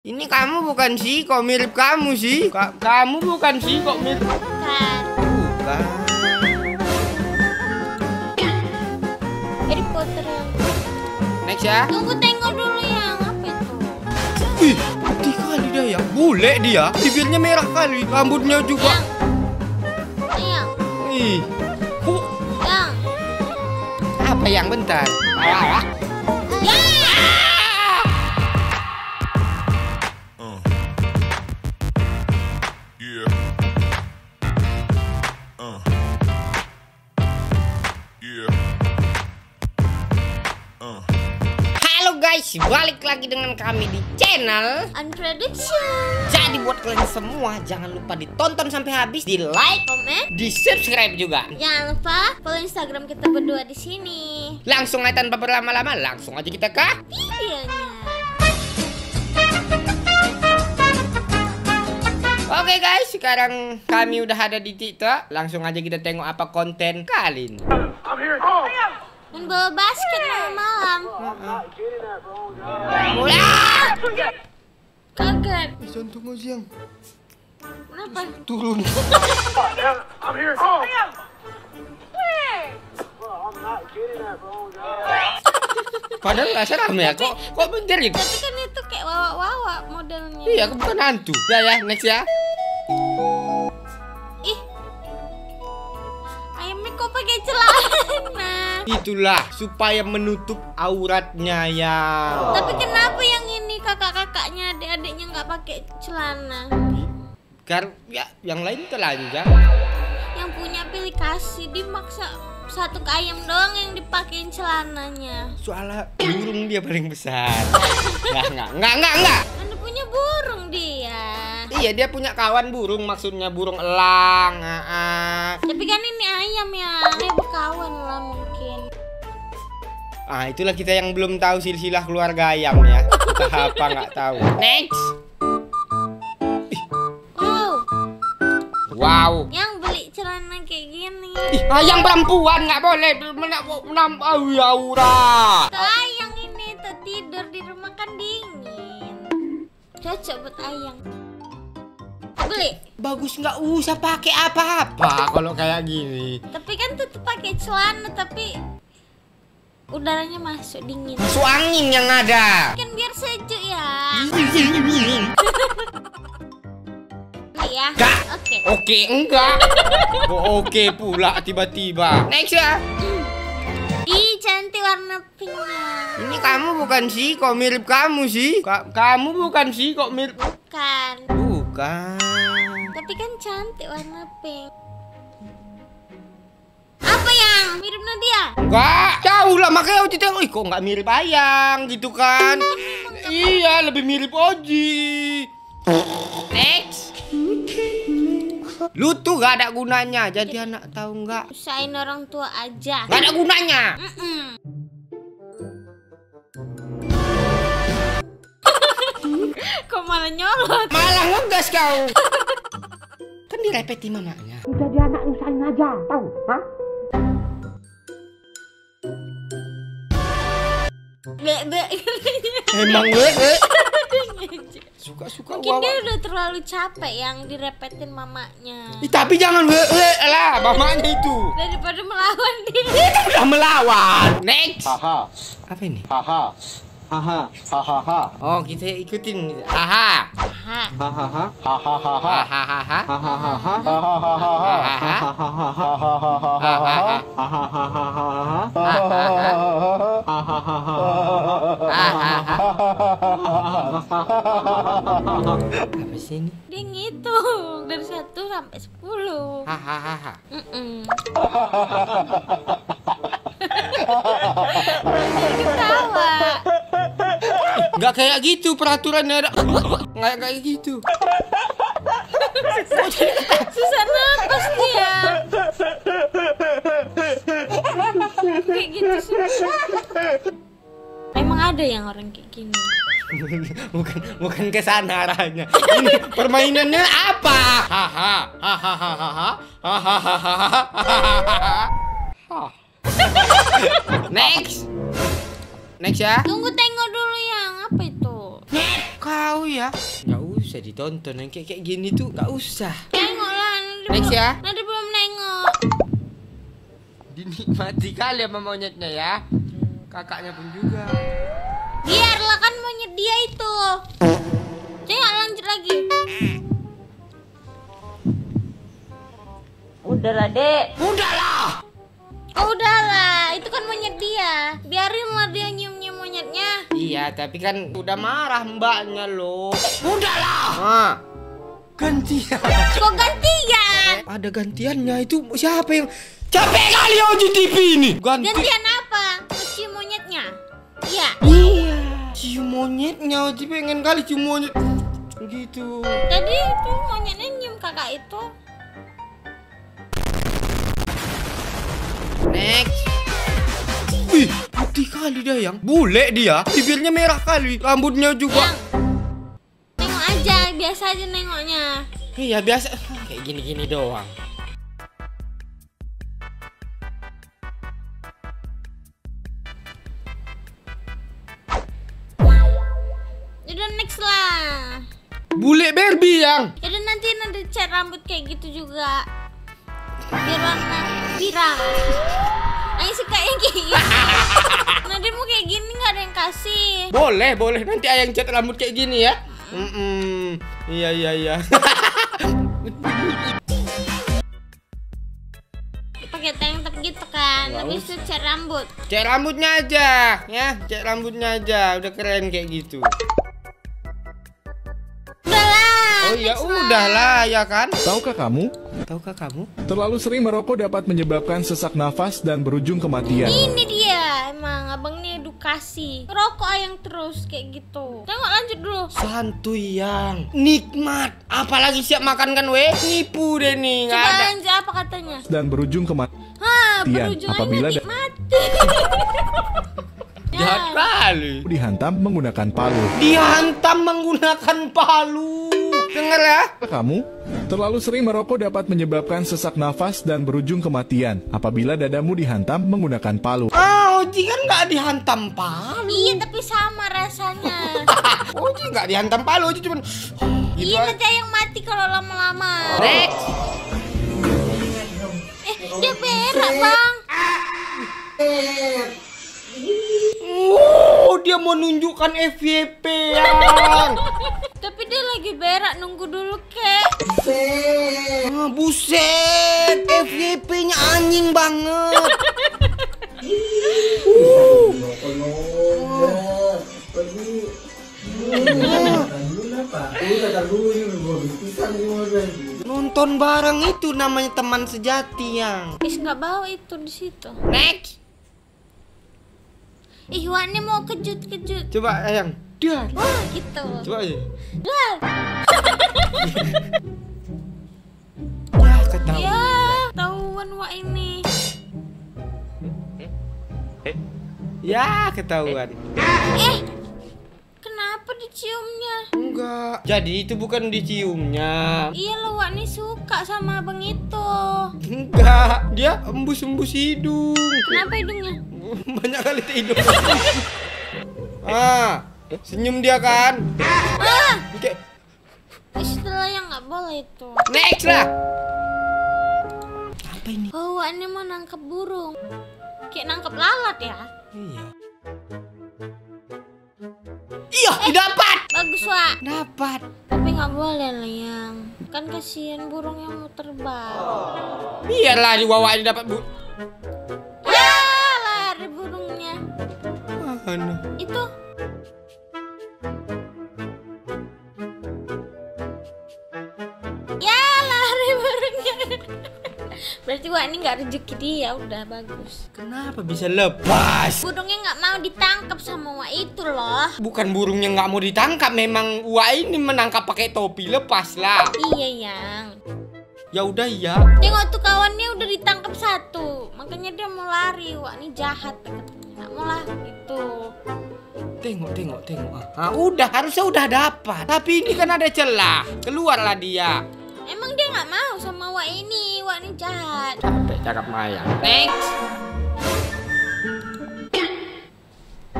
Ini kamu bukan sih, kok mirip kamu sih? Ka- kamu bukan sih, kok mirip Bukan. bukan. Harry Potter yang. Next ya. Tunggu tengok dulu yang apa itu? Wih, putih kali dia ya. Bule dia. Bibirnya merah kali, rambutnya juga. Yang. Yang. Ih, kok Yang. apa yang bentar? Ah, lagi dengan kami di channel. Unprediction. Jadi buat kalian semua jangan lupa ditonton sampai habis, di like, Komen. di subscribe juga. Jangan lupa follow Instagram kita berdua di sini. Langsung aja tanpa berlama-lama, langsung aja kita ke Videonya. Oke guys, sekarang kami udah ada di TikTok. Langsung aja kita tengok apa konten kali ini. Main bola basket malam-malam. Mulai! Kaget. Jantung aja yang Kenapa? turun. Padahal nggak seram ya, kok kok menjerit? Tapi kan itu kayak wawa-wawa modelnya. Iya, aku bukan hantu. Ya ya, next ya. Itulah supaya menutup auratnya ya. Tapi kenapa yang ini kakak-kakaknya adik-adiknya nggak pakai celana? Karena ya, yang lain telanjang. Yang punya pilih kasih dimaksa satu ayam doang yang dipakein celananya. Soalnya burung dia paling besar. Enggak, enggak, enggak, enggak, enggak. Anda punya burung dia. Iya, dia punya kawan burung, maksudnya burung elang. Tapi kan ini ayam ya, dia berkawan lah mungkin. Ah, itulah kita yang belum tahu silsilah keluarga ayam ya. Entah apa nggak tahu. Next. Wow, Wow. yang beli celana kayak gini. Ih, ayam perempuan nggak boleh menak menambah aura. Tuh ayang ini tuh tidur di rumah kan dingin. Cocok buat ayang. Beli. Bagus nggak usah pakai apa-apa kalau kayak gini. Tapi kan tetep pakai celana tapi udaranya masuk dingin. Masuk angin yang ada. Kan biar sejuk ya. Ya. Gak. Oke. Oke, enggak. Kok oke pula tiba-tiba. Next ya. Ih, cantik warna pinknya. Ini kamu bukan sih, kok mirip kamu sih? Ka- kamu bukan sih, kok mirip? Kan. Bukan. Tapi kan cantik warna pink. Apa yang mirip Nadia? Enggak, jauh lah makanya Oji tengok, ih kok nggak mirip ayang gitu kan? iya, lebih mirip Oji. Next. Lu tuh gak ada gunanya, jadi anak tahu nggak? Usahain orang tua aja. Gak ada gunanya. Mm-mm. Kok malah nyolot? Malah ngegas kau. kan direpeti mamanya. Udah dia anak nusain aja, tahu? Hah? Emang gue, suka-suka Mungkin dia wawa. udah terlalu capek yang direpetin mamanya. Ih, tapi jangan we, we lah, mamanya itu. Daripada melawan dia. Udah melawan. Next. Haha, Apa ini? haha, haha, hahaha, Oh, kita ikutin. Haha. Hahaha, hahaha, Hahaha. hahaha, Apa sih ini? Dia ngitung dari 1 sampai 10. Hahaha. Mm-mm. Ketawa. Nggak kayak gitu peraturannya ada. Nggak kayak gitu. Susah napas dia. Kayak gitu susah. Emang ada yang orang kayak gini. bukan bukan ke sana arahnya. Ini permainannya apa? Haha. Hahaha. Hahaha. Next. Next ya. Tunggu tengok dulu yang apa itu? Kau ya. Nggak usah ditonton yang kayak kayak gini tuh nggak usah. Tengok lah Nadi Next ya. Nadi belum nengok. Dinikmati kali sama monyetnya ya. Kakaknya pun juga. Biarlah kan monyet dia itu. Tengok lanjut lagi. Udahlah, Dek. Udahlah Oh udahlah Itu kan monyet dia. Biarin lah dia monyetnya Iya tapi kan udah marah mbaknya loh Udahlah. Nah, Gantian. Kok gantian? Ada gantiannya itu siapa yang Capek kali Oji TV ini. Ganti Gantian apa? Cium monyetnya? Iya. Iya. Cium monyetnya Oji pengen kali cium monyet. Gitu. Tadi itu monyetnya nyium kakak itu. Next kali dia yang. Bule dia. Bibirnya merah kali Rambutnya juga. Yang. Nengok aja Biasa aja nengoknya. Iya biasa. Kayak gini-gini doang. Udah next lah. Bule Barbie yang. Yaudah nanti nanti cat rambut kayak gitu juga. Biar warna pirang Ayo suka yang kayak gini. Nanti mau kayak gini gak ada yang kasih. Boleh boleh. Nanti ayang cat rambut kayak gini ya. Mm-mm. Iya iya iya. Pakai tank top gitu kan Nggak Habis itu cat rambut. Cat rambutnya aja ya. Cat rambutnya aja. Udah keren kayak gitu Oh ya udahlah ya kan? Tahukah kamu, Tahukah kamu? Terlalu sering merokok dapat menyebabkan sesak nafas dan berujung kematian. Ini dia Emang abang nih edukasi. Rokok yang terus kayak gitu. Tengok lanjut dulu. Santuy yang Nikmat. Apalagi siap makan kan weh. Nipu deh nih Coba ada. lanjut apa katanya? Dan berujung kematian. Hah Tian, berujungannya apabila mati Jahat Ya. kali. Dihantam menggunakan palu. Dihantam menggunakan palu Dengar ya. Kamu, terlalu sering merokok dapat menyebabkan sesak nafas dan berujung kematian apabila dadamu dihantam menggunakan palu. Ah Oji kan nggak dihantam palu. Iya tapi sama rasanya. Oji nggak dihantam palu Oji cuman Gitu Iya aja. nanti yang mati kalau lama-lama. Next Eh dia berak bang. Oh, dia mau nunjukkan FYP yang. Dia lagi berak nunggu dulu kek Ah, buset, FYP-nya anjing banget. Nonton bareng itu namanya teman sejati yang. Is nggak bawa itu di situ Next. Ih Wak ini mau kejut-kejut Coba yang. Dia. Wah gitu Coba aja. Wah Ya, ketahuan. Ya tahuan Wak ini Ya, ketahuan. Eh Kenapa diciumnya? Enggak. Jadi itu bukan diciumnya. Iya loh Wak ini suka sama abang itu Enggak, dia embus-embus hidung. Kenapa hidungnya? Banyak kali hidung. ah, senyum dia kan? Ah Istilah yang nggak boleh itu next lah. Apa ini? Oh ini mau nangkep burung Kayak nangkep lalat ya Iya. Iya, dapat. Bagus Wak Dapat. Tapi nggak boleh lah yang Kan kasihan burung yang mau terbang Biarlah dibawa ini dapat bu. Berarti wah ini nggak rezeki dia udah bagus Kenapa bisa lepas? Burungnya nggak mau ditangkap sama wah itu loh Bukan burungnya nggak mau ditangkap, memang Wah ini menangkap pakai topi lepas lah. Iya yang Ya udah ya. Tengok tuh kawannya udah ditangkap satu Makanya dia mau lari Wah ini jahat Nggak mau lah gitu Tengok, tengok, tengok. Ah, udah, harusnya udah dapat. Tapi ini kan ada celah. Keluarlah dia. Emang dia nggak mau sama Wak ini Wak ini jahat Capek cakap Maya. Next.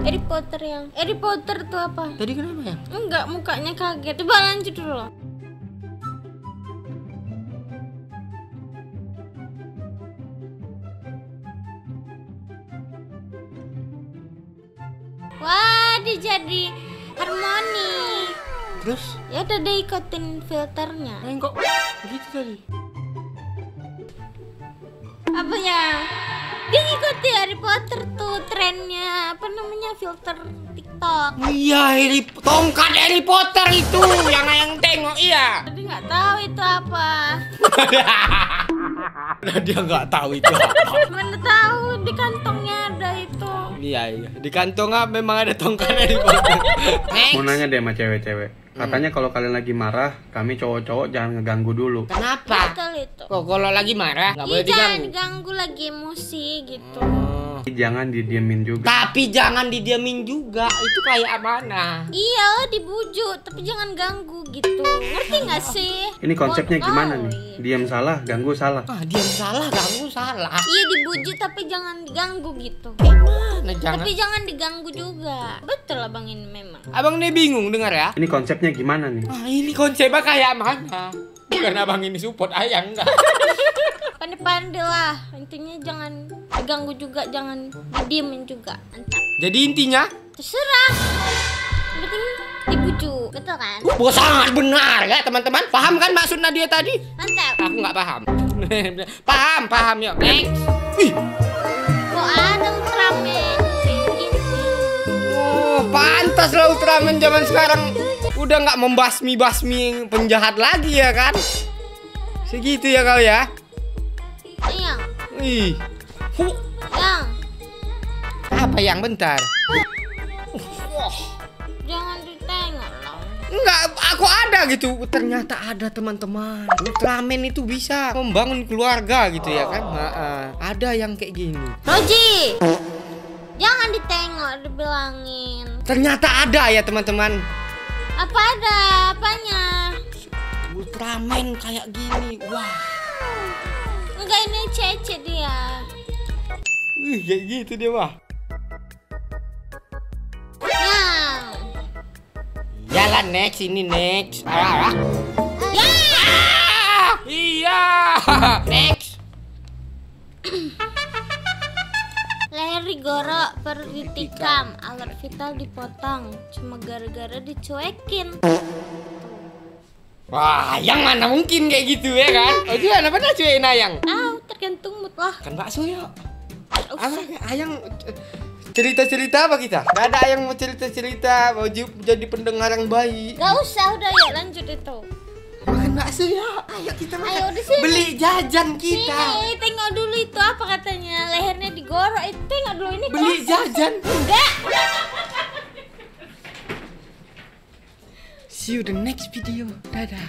Harry Potter yang Harry Potter tuh apa? Tadi kenapa ya? Enggak, mukanya kaget. Coba lanjut dulu. Wah, dia jadi harmoni. Terus? Ya udah dia ikutin filternya. Eh kok begitu tadi? Apa ya? Dia ngikuti Harry Potter tuh trennya apa namanya filter TikTok. Iya, Harry tongkat Harry Potter itu yang yang tengok iya. Tapi nggak tahu itu apa. Nah, dia nggak tahu itu apa. Mana tahu di kantongnya ada itu. Iya iya. Di kantong ah, memang ada tongkat Harry Potter. Mau nanya deh sama cewek-cewek. Katanya kalau kalian lagi marah, kami cowok-cowok jangan ngeganggu dulu. Kenapa? Betul itu. Kok kalau lagi marah nggak Iya boleh jangan diganggu? diganggu lagi emosi gitu. Oh. Jangan didiemin juga. Tapi jangan didiamin juga. Itu kayak mana? Iya lo dibujuk tapi jangan ganggu gitu. Ngerti nggak sih? Ini konsepnya Oh, gimana oh, nih? iya. Diam salah, ganggu salah. Ah, diam salah, ganggu salah. Iya dibujuk tapi jangan diganggu gitu. Mana jangan? Tapi jangan diganggu juga. Betul abang ini memang. Abang nih bingung dengar ya? Ini konsepnya gimana nih? Ah, ini konsepnya kayak mana? Bukan abang ini support ayang enggak? Pandai-pandai lah. Intinya jangan diganggu juga, jangan didiemin juga. Mantap. Jadi intinya, Terserah. Penting dibujuk. Betul kan? oh, sangat benar ya teman-teman. Paham kan maksud Nadia tadi? Mantap. Aku nggak paham. paham, paham ya. Next. Ih, Kok ada pantas lah Ultraman zaman sekarang udah nggak membasmi-basmi penjahat lagi ya kan? Segitu ya kau ya? Iya. Ih. Huh, Yang. apa yang bentar? Jangan ditengok loh. Enggak, aku ada gitu. Ternyata ada teman-teman. Ultraman itu bisa membangun keluarga gitu ya kan? Ada yang kayak gini. Roji. Jangan ditengok, dibilangin. Ternyata ada ya teman-teman. Apa ada? Apanya? Ultraman kayak gini. Wah. Enggak ini cece dia. Wih, kayak gitu dia mah. Yang. Jalan next ini next. Ah, ah. Ya. Ah, iya. Next. Digorok, perut ditikam, alat vital dipotong. Cuma gara-gara dicuekin. Wah, yang mana mungkin kayak gitu ya kan? Oh, dia apa pernah cuekin ayang? Ah, tergantung mood lah. Kan bakso ya. Nggak Apa ayang cerita-cerita apa kita? Gak ada ayang mau cerita-cerita mau jadi pendengar yang baik. Gak usah, udah ya lanjut itu. Makan bakso ya. Ayo kita makan. Ayo, di sini. Beli jajan kita. Nih, tengok dulu itu apa katanya. Lehernya Goro itu eh, nggak dulu ini beli kelas. jajan. Enggak. See you the next video. Dadah.